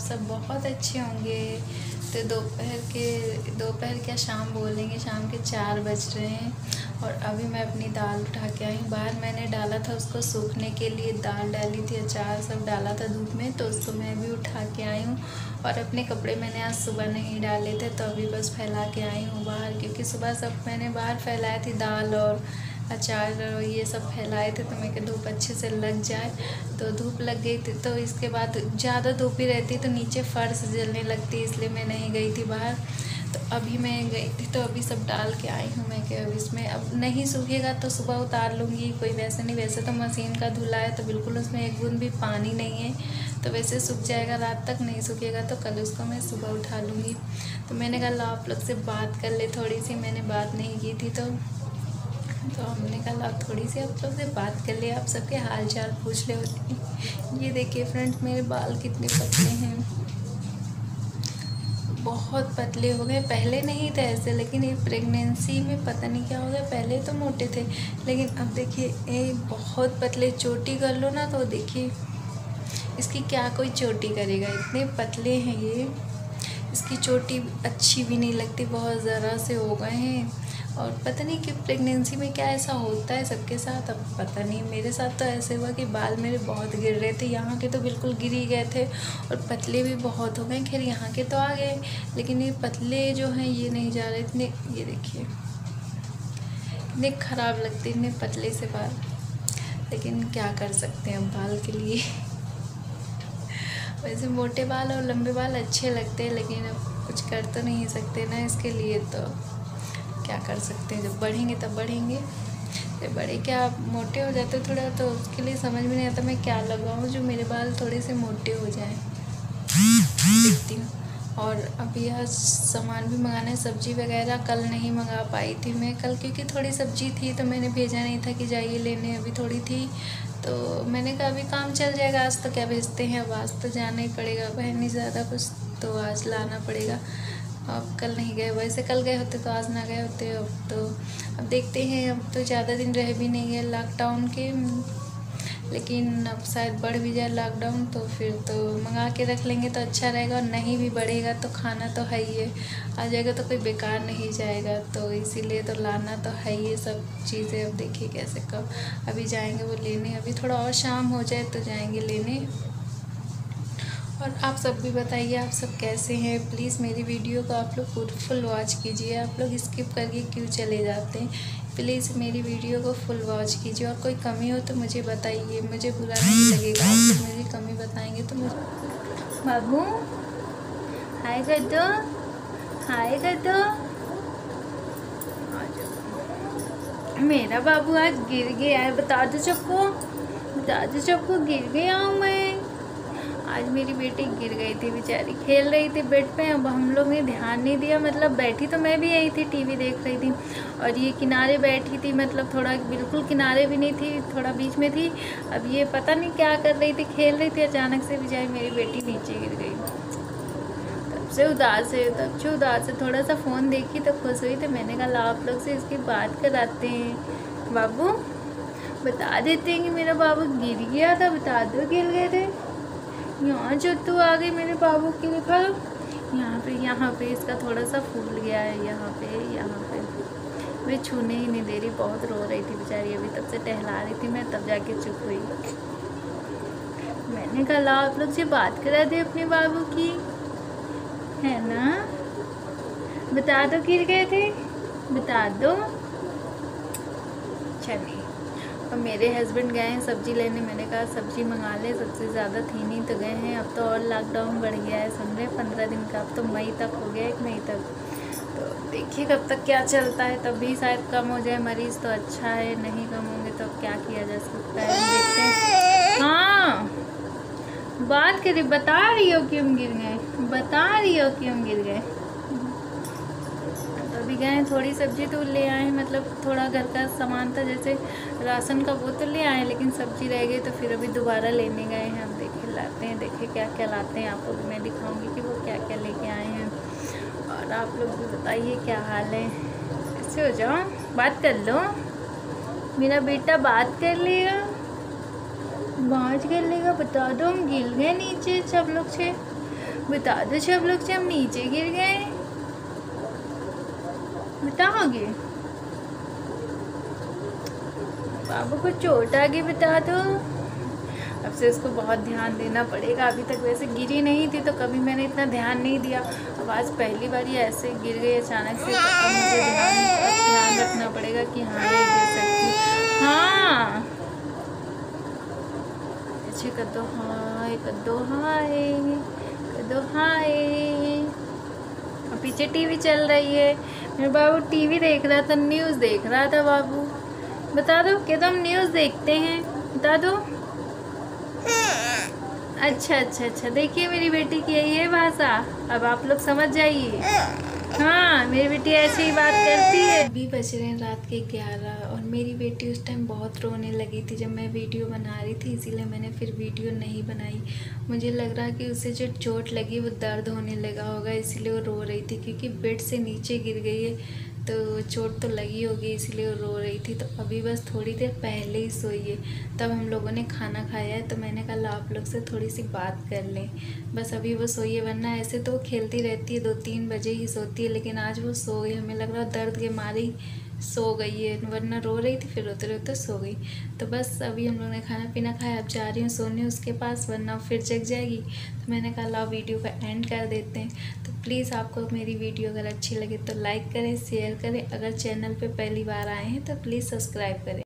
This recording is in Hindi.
सब बहुत अच्छे होंगे। तो दोपहर के, दोपहर क्या शाम बोलेंगे? शाम के चार बज रहे हैं और अभी मैं अपनी दाल उठा के आई बाहर मैंने डाला था उसको सूखने के लिए। दाल डाली थी, अचार सब डाला था धूप में तो उसको मैं भी उठा के आई हूँ। और अपने कपड़े मैंने आज सुबह नहीं डाले थे तो अभी बस फैला के आई हूँ बाहर, क्योंकि सुबह सब मैंने बाहर फैलाया थी दाल और अचार ये सब फैलाए थे तो मैं कि धूप अच्छे से लग जाए। तो धूप लग गई थी तो इसके बाद ज़्यादा धूप ही रहती तो नीचे फर्श जलने लगती इसलिए मैं नहीं गई थी बाहर। तो अभी मैं गई थी तो अभी सब डाल के आई हूँ मैं कि अब इसमें अब नहीं सूखेगा तो सुबह उतार लूँगी, कोई वैसे नहीं, वैसे तो मशीन का धुला है तो बिल्कुल उसमें एक बूंद भी पानी नहीं है। तो वैसे सूख जाएगा, रात तक नहीं सूखेगा तो कल उसको मैं सुबह उठा लूँगी। तो मैंने कहा आप लोग से बात कर ले, थोड़ी सी मैंने बात नहीं की थी तो तो हमने कहा आप थोड़ी सी आप लोग से बात कर ले, आप सबके हाल चाल पूछ ले। होती ये देखिए फ्रेंड्स मेरे बाल कितने पतले हैं। बहुत पतले हो गए। पहले नहीं थे ऐसे, लेकिन ये प्रेगनेंसी में पता नहीं क्या हो गया। पहले तो मोटे थे, लेकिन अब देखिए, ये बहुत पतले। चोटी कर लो ना तो देखिए, इसकी क्या कोई चोटी करेगा? इतने पतले हैं ये। इसकी चोटी अच्छी भी नहीं लगती, बहुत ज़रा से हो गए हैं। और पता नहीं कि प्रेगनेंसी में क्या ऐसा होता है सबके साथ? अब पता नहीं, मेरे साथ तो ऐसे हुआ कि बाल मेरे बहुत गिर रहे थे, यहाँ के तो बिल्कुल गिर ही गए थे और पतले भी बहुत हो गए, खैर यहाँ के तो आ गए, लेकिन ये पतले जो हैं, ये नहीं जा रहे इतने, ये देखिए, इतने ख़राब लगते इतने पतले से बाल। लेकिन क्या कर सकते हैं बाल के लिए? वैसे मोटे बाल और लंबे बाल अच्छे लगते हैं, लेकिन अब कुछ कर तो नहीं सकते ना इसके लिए तो। क्या कर सकते हैं? जब बढ़ेंगे तब बढ़ेंगे। जब बड़े क्या मोटे हो जाते थोड़ा तो उसके लिए समझ में नहीं आता मैं क्या लगाऊँ जो मेरे बाल थोड़े से मोटे हो जाएँ। देखती हूँ। और अभी यह सामान भी मंगाना है, सब्ज़ी वगैरह कल नहीं मंगा पाई थी मैं कल, क्योंकि थोड़ी सब्ज़ी थी तो मैंने भेजा नहीं था कि जाइए लेने, अभी थोड़ी थी। तो मैंने कहा, अभी काम चल जाएगा, आज तो क्या भेजते हैं? अब आज तो जाना ही पड़ेगा बहन नहीं ज़्यादा कुछ तो आज लाना पड़ेगा। अब कल नहीं गए, वैसे कल गए होते तो आज ना गए होते अब तो अब देखते हैं, अब तो ज़्यादा दिन रह भी नहीं है लॉकडाउन के। लेकिन अब शायद बढ़ भी जाए लॉकडाउन तो फिर तो मंगा के रख लेंगे तो अच्छा रहेगा और नहीं भी बढ़ेगा तो खाना तो है ही है। आ जाएगा तो कोई बेकार नहीं जाएगा तो इसीलिए तो लाना तो है ही है सब चीज़ें। अब देखिए कैसे कब अभी जाएँगे वो लेने, अभी थोड़ा और शाम हो जाए तो जाएँगे लेने। और आप सब भी बताइए, आप सब कैसे हैं? प्लीज़ मेरी वीडियो को आप लोग पूरी फुल वॉच कीजिए। आप लोग स्किप करके क्यों चले जाते हैं? प्लीज़ मेरी वीडियो को फुल वॉच कीजिए। और कोई कमी हो तो मुझे बताइए। मुझे बुरा नहीं लगेगा। आप मेरी कमी बताएँगे तो मुझे बाबू, हाय कर दो हाय कर दो मेरा बाबू आज गिर गया है। बता दो सबको बता दो सबको गिर गया हूँ मैं। आज मेरी बेटी गिर गई थी बेचारी। खेल रही थी बेड पे, अब हम लोग ने ध्यान नहीं दिया। मतलब बैठी तो मैं भी यही थी, टीवी देख रही थी। और ये किनारे बैठी थी मतलब थोड़ा बिल्कुल किनारे भी नहीं थी, थोड़ा बीच में थी। अब ये पता नहीं क्या कर रही थी, खेल रही थी, अचानक से बेचारी मेरी बेटी नीचे गिर गई। तब से उदास है, तब से उदास है। थोड़ा सा फ़ोन देखी तो खुश हुई तो मैंने कहा आप लोग से इसकी बात कराते हैं। बाबू, बता देते हैं कि मेरा बाबू गिर गया था, बता दो, गिर गए थे। यहाँ जो तू आ गई मेरे बाबू की लिखा यहाँ पे यहाँ पे इसका थोड़ा सा फूल गया है, यहाँ पे यहाँ पे। मैं छूने ही नहीं दे रही, बहुत रो रही थी बेचारी, अभी तब से टहला रही थी मैं, तब जाके चुप हुई। मैंने कहा, ला, आप लोग से बात करा दे अपने बाबू की। है ना? बता दो, गिर गए थे? बता दो। चलिए और मेरे हस्बैंड गए हैं सब्ज़ी लेने। मैंने कहा, सब्ज़ी मंगा ले, सबसे ज़्यादा थी नहीं तो गए हैं। अब तो और लॉकडाउन बढ़ गया है रहे पंद्रह दिन का, अब तो मई तक हो गया एक मई तक। तो देखिए कब तक क्या चलता है तब भी शायद कम हो जाए, मरीज़ तो अच्छा है, नहीं कम होंगे तो क्या किया जा सकता है देखते हैं। हाँ बात करिए, बता रही हो कि हम गिर गए? बता रही हो कि हम गिर गए? अभी गए हैं, थोड़ी सब्ज़ी तो ले आए हैं मतलब थोड़ा घर का सामान था, जैसे राशन का वो तो ले आए, लेकिन सब्ज़ी रह गई तो फिर अभी दोबारा लेने गए हैं। हम देखे लाते हैं देखे क्या क्या लाते हैं। आपको भी मैं दिखाऊँगी कि वो क्या क्या लेके आए हैं। और आप लोग भी बताइए क्या हाल है। ऐसे हो जाओ, बात कर लो। मेरा बेटा बात कर लेगा। बात कर लेगा, बता दो, हम गिर गए नीचे सब लोग से। बता दो, सब लोग से हम नीचे गिर गए। बताओगे? बाबू को चोट आ गई, बता दो। अब से इसको बहुत ध्यान देना पड़ेगा। अभी तक वैसे गिरी नहीं थी तो कभी मैंने इतना ध्यान नहीं दिया। अब आज पहली बार ये ऐसे गिर गई अचानक से तो अब मुझे ध्यान ध्यान रखना पड़ेगा कि हाँ ये गिर सकती हाँ। अच्छे कर दो हाय कर दो हाय कर दो हाय पीछे टीवी चल रही है। मेरे बाबू टीवी देख रहा था न्यूज़ देख रहा था बाबू। बता दो क्या तुम न्यूज़ देखते हैं? बता दो। अच्छा अच्छा अच्छा। देखिए मेरी बेटी की यही है भाषा। अब आप लोग समझ जाइए। हाँ मेरी बेटी ऐसे ही बात करती है। अभी बज रहे हैं रात के ग्यारह मेरी बेटी उस टाइम बहुत रोने लगी थी जब मैं वीडियो बना रही थी, इसीलिए मैंने फिर वीडियो नहीं बनाई। मुझे लग रहा कि उसे जो चोट लगी वो दर्द होने लगा होगा, इसीलिए वो रो रही थी क्योंकि बेड से नीचे गिर गई है तो चोट तो लगी होगी, इसलिए वो रो रही थी। तो अभी बस थोड़ी देर पहले ही सोई है। तब हम लोगों ने खाना खाया है तो मैंने कहा आप लोग से थोड़ी सी बात कर लें। बस अभी वो सोई है, वरना ऐसे तो खेलती रहती है दो तीन बजे ही सोती है, लेकिन आज वो सो गई, हमें लग रहा दर्द के मारे ही सो गई है, वरना रो रही थी, फिर रोते रोते सो गई। तो बस अभी हम लोग ने खाना पीना खाया, अब जा रही हूँ सोने उसके पास, वरना फिर जग जाएगी। तो मैंने कहा, लाओ वीडियो का एंड कर देते हैं। तो प्लीज़ आपको मेरी वीडियो अगर अच्छी लगे तो लाइक करें, शेयर करें। अगर चैनल पर पहली बार आए हैं तो प्लीज़ सब्सक्राइब करें।